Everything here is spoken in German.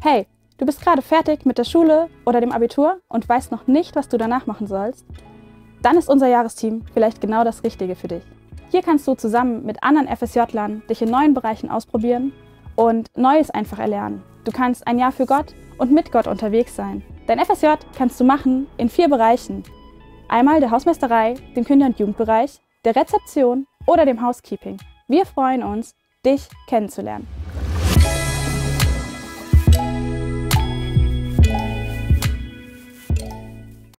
Hey, Du bist gerade fertig mit der Schule oder dem Abitur und weißt noch nicht, was du danach machen sollst? Dann ist unser Jahresteam vielleicht genau das Richtige für dich. Hier kannst du zusammen mit anderen FSJ-Lern dich in neuen Bereichen ausprobieren und Neues einfach erlernen. Du kannst ein Jahr für Gott und mit Gott unterwegs sein. Dein FSJ kannst du machen in vier Bereichen. Einmal der Hausmeisterei, dem Kinder- und Jugendbereich, der Rezeption oder dem Housekeeping. Wir freuen uns, dich kennenzulernen.